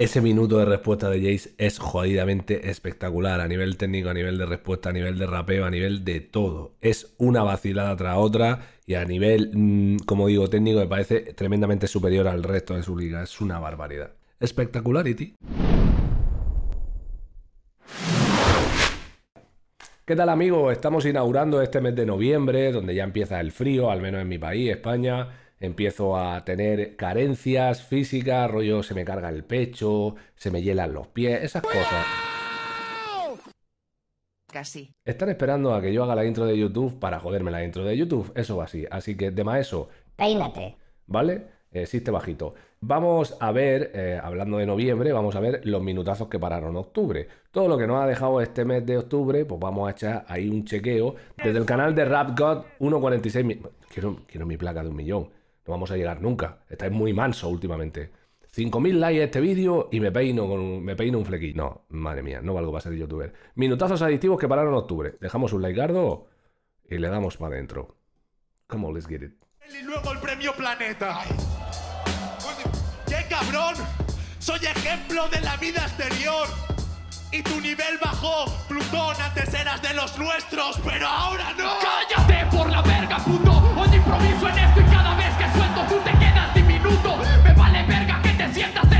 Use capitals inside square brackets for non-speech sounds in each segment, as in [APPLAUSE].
Ese minuto de respuesta de Jace es jodidamente espectacular a nivel técnico, a nivel de respuesta, a nivel de rapeo, a nivel de todo. Es una vacilada tras otra y a nivel, mm, como digo, técnico me parece tremendamente superior al resto de su liga. Es una barbaridad. Espectacularity. ¿Qué tal amigos? Estamos inaugurando este mes de noviembre, donde ya empieza el frío, al menos en mi país, España empiezo a tener carencias físicas, rollo se me carga el pecho, se me hielan los pies, esas cosas. Casi. Están esperando a que yo haga la intro de YouTube para joderme la intro de YouTube, eso va así. Así que de más eso, Peínate. ¿vale? Existe bajito. Vamos a ver, eh, hablando de noviembre, vamos a ver los minutazos que pararon en octubre. Todo lo que nos ha dejado este mes de octubre, pues vamos a echar ahí un chequeo desde el canal de Rap God 1.46. mi- Quiero, quiero mi placa de un millón. No vamos a llegar nunca. Estáis muy manso últimamente. 5.000 likes a este vídeo y me peino, con un, me peino un flequillo. No, madre mía, no valgo para ser youtuber. Minutazos adictivos que pararon en octubre. Dejamos un likeardo y le damos para adentro. Come on, let's get it. Y luego el premio Planeta. ¡Qué cabrón! Soy ejemplo de la vida exterior. Y tu nivel bajó. Plutón, antes eras de los nuestros, pero ahora no. ¡Cállate por la verga, puto! Hoy improviso en esto y tú te quedas diminuto. Me vale verga que te sientas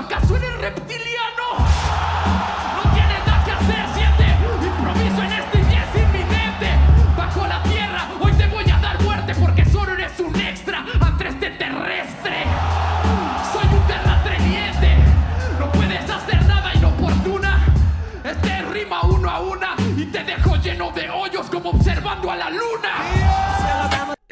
escamando.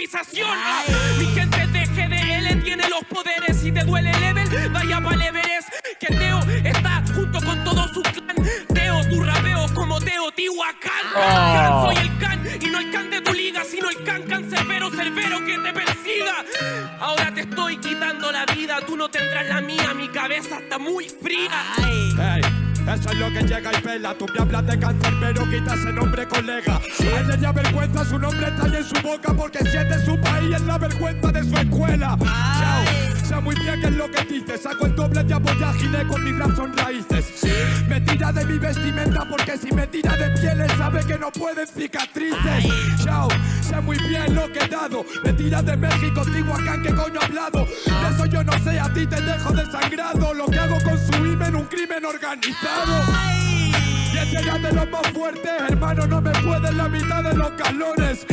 improvisación. Mi gente de GDL tiene los poderes, si te duele el level, vaya para Everest. Que Teo está junto con todo su clan. Teo, tu rapeo como Teo Tihuacán. Can, soy el can y no el can de tu liga, sino el can cancerbero, cerbero que te persiga. Ahora te estoy quitando la vida, tú no tendrás la mía, mi cabeza está muy fría. Hey, eso es lo que llega y pela. Tú me hablas de cáncer, pero quita ese nombre, colega. A él le vergüenza, su nombre está en su boca porque siente su país es la vergüenza de su escuela. Chao, sé muy bien qué es lo que dices. Saco el doble de apoyágine con mis rap son raíces. Me tira de mi vestimenta porque si me tira de pieles sabe que no pueden cicatrices. Chao, sé muy bien lo que he dado. Me tira de México, Tihuacán, ¿qué coño hablado? De eso yo no sé, a ti te dejo desangrado. Lo que hago con su en un crimen organizado. Y este ya de los más fuertes, hermano, no me puede en la mitad de los calones.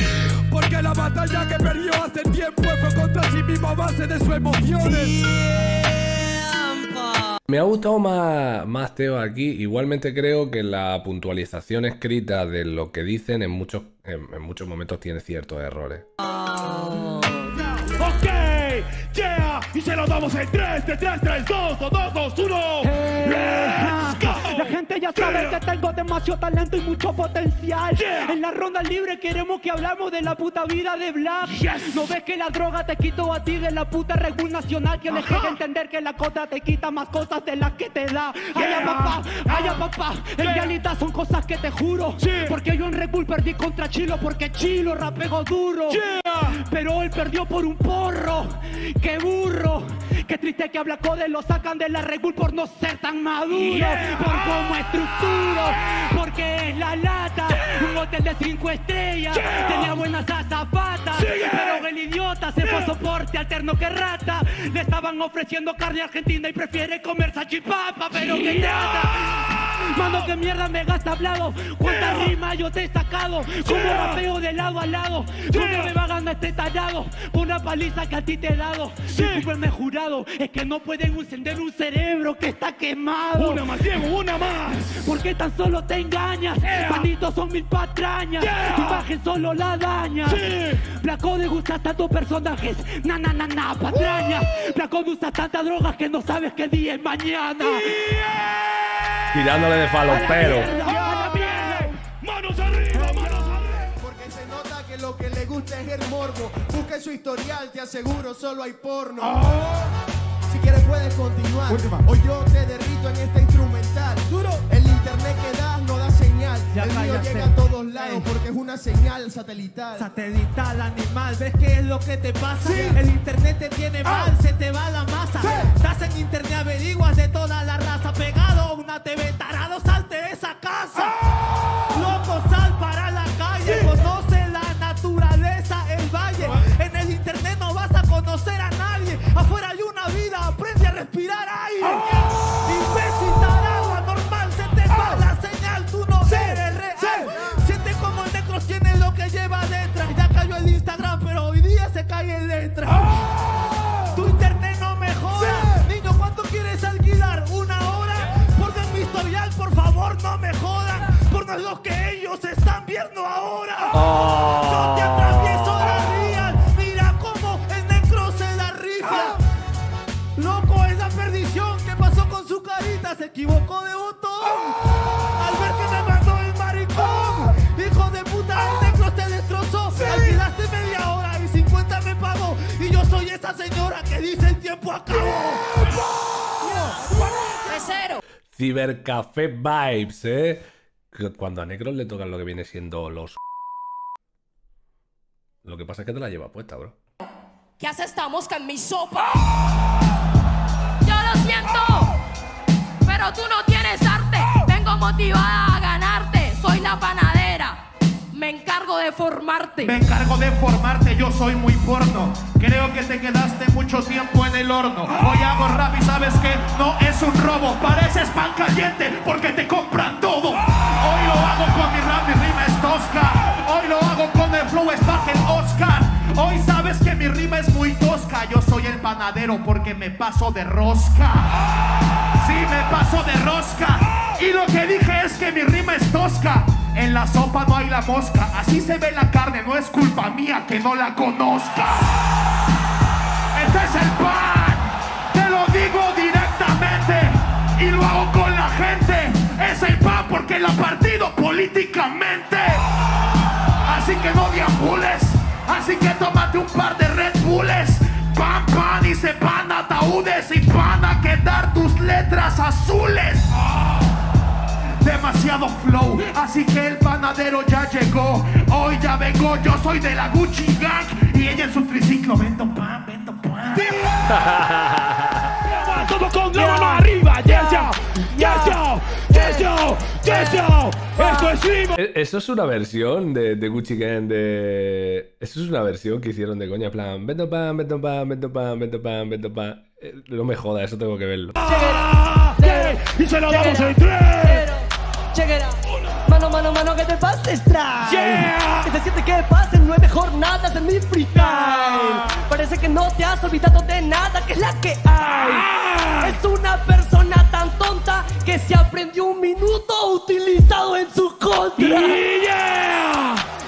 Porque la batalla que perdió hace tiempo fue contra sí mismo a base de sus emociones. Me ha gustado más, más Teo aquí. Igualmente creo que la puntualización escrita de lo que dicen en muchos, en, en muchos momentos tiene ciertos errores. Ok, yeah, y se lo damos en 3, de 3, 3, 2, 2, 2, 2, 1. Let's go. La gente ya sabe que tengo demasiado talento y mucho potencial. Yeah. En la ronda libre queremos que hablamos de la puta vida de Black. No ves que la droga te quitó a ti de la puta regul nacional. Que llegue a entender que la cota te quita más cosas de las que te da. Allá papá, allá papá. En realidad son cosas que te juro. Porque yo en Red Bull perdí contra Chilo porque Chilo rapego duro. Pero él perdió por un porro. ¡Qué burro! Que Qué triste que a Blacode lo sacan de la Red Bull por no ser tan maduro, por cómo estructuro, porque es la lata. Un hotel de cinco estrellas, tenía buenas azafatas, pero el idiota se fue a soporte alterno que rata. Le estaban ofreciendo carne argentina y prefiere comer salchipapa, pero que trata. Mano, que mierda me gasta hablado. ¿Cuántas rimas yo te he sacado? Como rapeo de lado a lado. ¿Cómo me va ganando este tallado? Una paliza que a ti te he dado. Discúlpenme jurado. Es que no pueden encender un cerebro que está quemado. Una más, Diego, una más. ¿Por qué tan solo te engañas? Malditos son mil patrañas. Tu imagen solo la daña. Placode gusta tantos personajes. Na, na, na, na, patraña. Placode usa tantas drogas que no sabes qué día es mañana. Tirándole de falopero. Manos arriba, manos arriba. Porque se nota que lo que le gusta es el morbo. Busca su historial, te aseguro, solo hay porno. Si quieres puedes continuar. Última. O yo te derrito en esta instrumental. Duro. El internet que das no da señal. Ya el mío llega a todos lados Ey. porque es una señal satelital. Satelital animal, ¿ves qué es lo que te pasa? Sí. El internet te tiene Ah. mal, se te va la masa. Sí. Estás señora que dice el tiempo acabó. Cibercafé vibes, ¿eh? Cuando a Necros le tocan lo que viene siendo los... Lo que pasa es que te la lleva puesta, bro. ¿Qué hace esta mosca en mi sopa? Yo lo siento, pero tú no tienes arte. Vengo motivada a ganarte. Soy la panadera. Me encargo de formarte. Me encargo de formarte, yo soy muy porno. Creo que te quedaste mucho tiempo en el horno. Hoy hago rap y sabes que no es un robo. Pareces pan caliente porque te compran todo. Hoy lo hago con mi rap, mi rima es tosca. Hoy lo hago con el flow Sparkle Oscar. Hoy sabes que mi rima es muy tosca. Yo soy el panadero porque me paso de rosca. Sí, me paso de rosca. Y lo que dije es que mi rima es tosca. En la sopa no hay la mosca. Así se ve la carne, no es culpa mía que no la conozca. Este es el pan. Te lo digo directamente. Y lo hago con la gente. Es el pan porque la partido políticamente. Así que no deambules. Así que tómate un par de Red Bulls. Pan, pan y se van ataúdes y van a quedar tus letras azules. Demasiado flow, así que el panadero ya llegó. Hoy ya vengo, yo soy de la Gucci Gang y ella en su triciclo. Vendo pan, vendo pan. [LAUGHS] Todo con la mano arriba. Yes, yo. Yes, yo. Yes, yo. Yes, yo. Esto es rima. E- Eso es una versión de, de Gucci Gang de... Eso es una versión que hicieron de coña, plan... Vendo pan, vendo pan, vendo pan, vendo pan, vendo pan... Eh, No me joda, eso tengo que verlo. Ah, Y se lo damos en tres. Mano, mano, mano, que te pases trae. Yeah. Que se siente que pasen nueve jornadas en mi freestyle. Parece que no te has olvidado de nada, que es la que hay. Es una persona tan tonta que se aprendió un minuto utilizado en su contra. Yeah.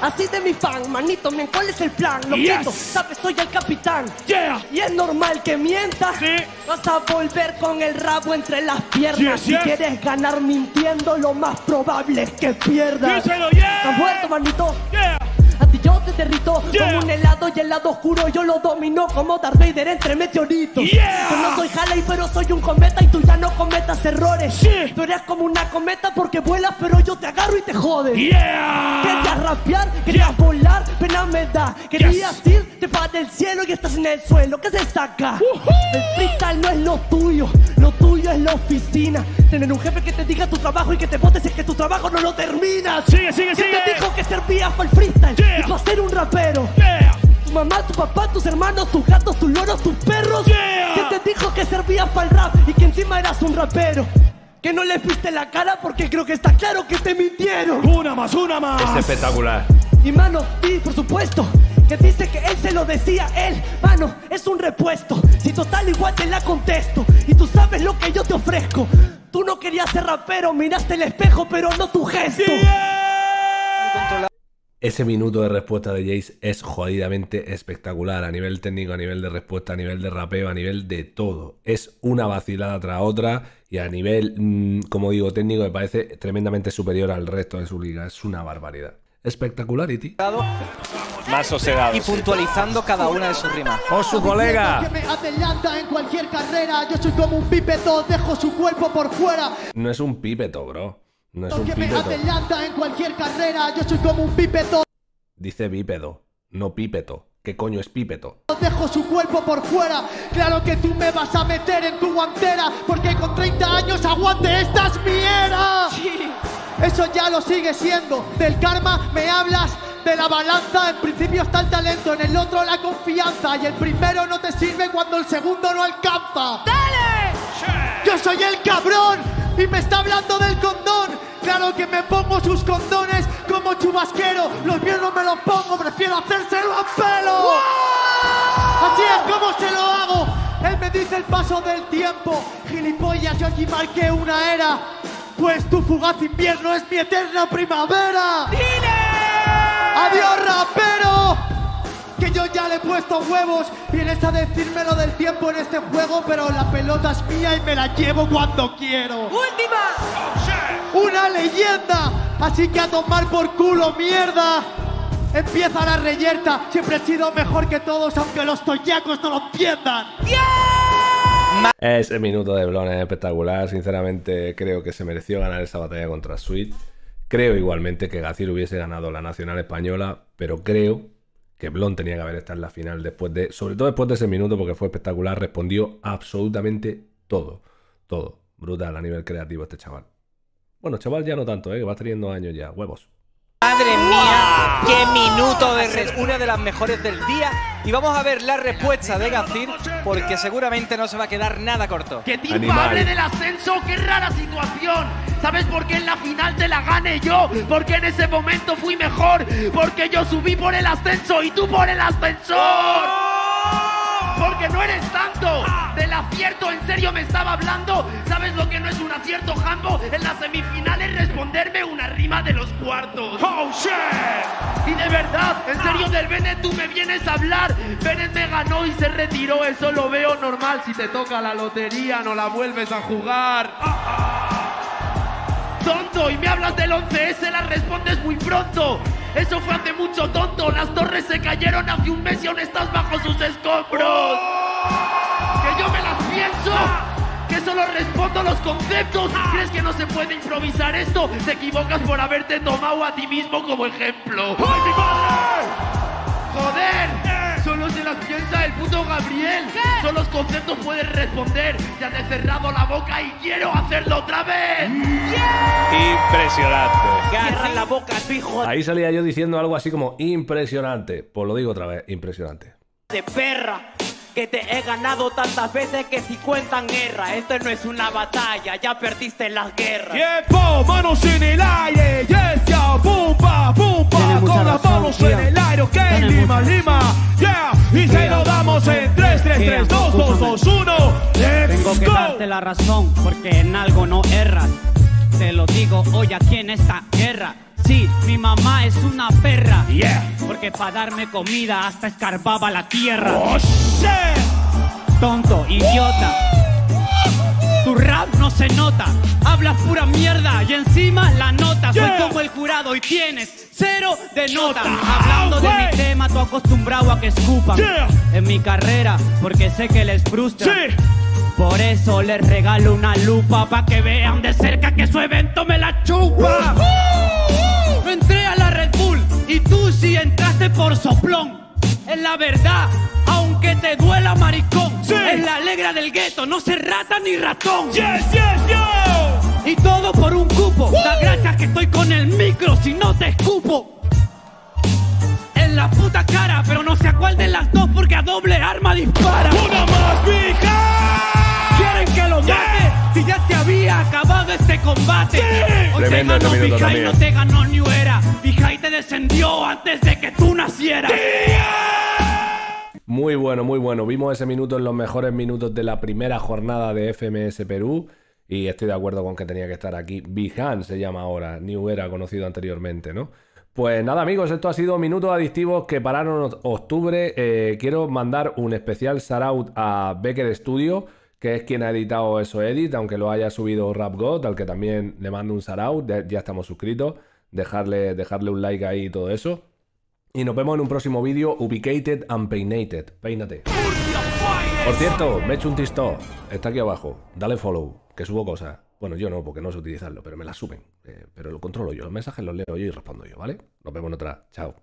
Así de mi fan, manito, men, ¿cuál es el plan? Lo Yes. siento, sabes, soy el capitán. Yeah. Y es normal que mientas. Sí. Vas a volver con el rabo entre las piernas. Yes, si yes. quieres ganar mintiendo, lo más probable es que pierdas. Díselo, yeah. Estás muerto, manito. Yeah. Como un helado y el lado oscuro yo lo domino como Darth Vader entre meteoritos. Yo no soy Halley, pero soy un cometa y tú ya no cometas errores. Tú eres como una cometa porque vuelas, pero yo te agarro y te jodes. Querías rapear, querías volar, pena me da. Querías ir, te vas del cielo y estás en el suelo. ¿Qué se saca? El freestyle no es lo tuyo, lo tuyo es la oficina. Tener un jefe que te diga tu trabajo y que te votes es que tu trabajo no lo terminas. Sigue, sigue, ¿Quién sigue. te dijo que servías para el freestyle Yeah. y para ser un rapero? Yeah. Tu mamá, tu papá, tus hermanos, tus gatos, tus loros, tus perros. Yeah. ¿Quién te dijo que servías para el rap y que encima eras un rapero? Que no le viste la cara porque creo que está claro que te mintieron. Una más, una más. Es espectacular. Y mano, sí, por supuesto, que dice que él se lo decía él. Mano, es un repuesto. Si total igual te la contesto. Y tú sabes lo que yo te ofrezco. Tú no querías ser rapero, miraste el espejo, pero no tu gesto. Ese minuto de respuesta de Jace es jodidamente espectacular a nivel técnico, a nivel de respuesta, a nivel de rapeo, a nivel de todo. Es una vacilada tras otra y a nivel, mm, como digo, técnico me parece tremendamente superior al resto de su liga. Es una barbaridad. Espectacularity. Más sosegado. y puntualizando cada una de sus rimas. ¡Oh, su colega! Que me adelanta en cualquier carrera. Yo soy como un pipeto, dejo su cuerpo por fuera. No es un pípeto, bro. No es un Que me pípeto. adelanta en cualquier carrera. Yo soy como un pipeto, Dice bípedo, no pípeto. ¿Qué coño es pípeto? dejo su cuerpo por fuera. Claro que tú me vas a meter en tu guantera. Porque con 30 años aguante, esta es mi era. Eso ya lo sigue siendo. Del karma me hablas. De la balanza, en principio está el talento, en el otro la confianza. Y el primero no te sirve cuando el segundo no alcanza. ¡Dale! Yo soy el cabrón y me está hablando del condón. Claro que me pongo sus condones como chubasquero. Los míos no me los pongo, prefiero hacérselo a pelo. Así es como se lo hago. Él me dice el paso del tiempo. Gilipollas, yo aquí marqué una era. Pues tu fugaz invierno es mi eterna primavera. Adiós, rapero. Que yo ya le he puesto huevos. Vienes a decirme lo del tiempo en este juego, pero la pelota es mía y me la llevo cuando quiero. ¡Última! ¡Una leyenda! Así que a tomar por culo, mierda. Empieza la reyerta. Siempre he sido mejor que todos, aunque los toyacos no lo entiendan. Ese minuto de Blon es espectacular. Sinceramente, creo que se mereció ganar esa batalla contra Sweet. Creo igualmente que Gacir hubiese ganado la nacional española, pero creo que Blon tenía que haber estado en la final después de, sobre todo después de ese minuto, porque fue espectacular. Respondió absolutamente todo, todo. Brutal a nivel creativo este chaval. Bueno, chaval ya no tanto, ¿eh? que va teniendo años ya, huevos. Madre mía, qué minuto de red, una de las mejores del día. Y vamos a ver la respuesta de Gacir, porque seguramente no se va a quedar nada corto. Timpa Animal. hable del ascenso, qué rara situación. ¿Sabes por qué en la final te la gané yo? Porque en ese momento fui mejor. Porque yo subí por el ascenso y tú por el ascensor. Porque no eres tanto del acierto, en serio me estaba hablando. ¿Sabes lo que no es un acierto, Jambo? En las semifinales responderme una rima de los cuartos. ¡Oh, shit! Y de verdad, en serio del Bennett tú me vienes a hablar. Bennett me ganó y se retiró, eso lo veo normal. Si te toca la lotería, no la vuelves a jugar. Del 11S, la respondes muy pronto. Eso fue hace mucho, tonto. Las torres se cayeron hace un mes y aún estás bajo sus escombros. Que yo me las pienso. Que solo respondo los conceptos. ¿Crees que no se puede improvisar esto? Te equivocas por haberte tomado a ti mismo como ejemplo. ¡Ay, mi madre! ¡Joder! Solo se las piensa el puto Gabriel. Solo los conceptos puedes responder. Ya te he cerrado la boca y quiero hacerlo otra vez. Impresionante. Cierra la boca, tu hijo Ahí salía yo diciendo algo así como impresionante. Pues lo digo otra vez, impresionante. de perra. Que te he ganado tantas veces que si cuentan guerra. Esto no es una batalla, ya perdiste las guerras. Tiempo, manos en el aire, yes, ya, pum, pa, pum, pa, Tiene mucha con las manos en el aire, ok, Tiene lima, mucha lima, yeah, y se lo damos en 3, 3, 3, 2, 2, 2, 1, Tengo let's que go. darte la razón, porque en algo no erras. Hoy aquí en esta guerra. Sí, mi mamá es una perra. Yeah. Porque para darme comida hasta escarbaba la tierra. Oh, shit. Tonto, idiota. Tu rap no se nota. Hablas pura mierda y encima la nota. Soy Yeah. como el jurado y tienes cero de nota. Hablando de mi tema, tú acostumbrado a que escupan. Yeah. En mi carrera, porque sé que les frustra. Sí. Por eso les regalo una lupa pa' que vean de cerca del gueto, no se rata ni ratón. Yes, yes, yo. Y todo por un cupo. Da gracias que estoy con el micro, si no te escupo. En la puta cara, pero no sé a cuál de las dos porque a doble arma dispara. Una más, vieja. ¿Quieren que lo mate? Si ya se había acabado este combate. Sí. Hoy Tremendo te ganó este Vijay, no te ganó New Era. Vijay te descendió antes de que tú nacieras. Muy bueno, muy bueno. Vimos ese minuto en los mejores minutos de la primera jornada de FMS Perú. Y estoy de acuerdo con que tenía que estar aquí. Bihan se llama ahora, New Era conocido anteriormente, ¿no? Pues nada, amigos, esto ha sido Minutos Adictivos que pararon octubre. Eh, quiero mandar un especial shout a Becker Studio, que es quien ha editado eso edit, aunque lo haya subido Rap God, al que también le mando un shout. de- Ya estamos suscritos. Dejarle, dejarle un like ahí y todo eso. Y nos vemos en un próximo vídeo, Ubicated and Peinated. Peínate. Por cierto, me he hecho un TikTok. Está aquí abajo. Dale follow, que subo cosas. Bueno, yo no, porque no sé utilizarlo, pero me las suben. Eh, pero lo controlo yo. Los mensajes los leo yo y respondo yo, ¿vale? Nos vemos en otra. Chao.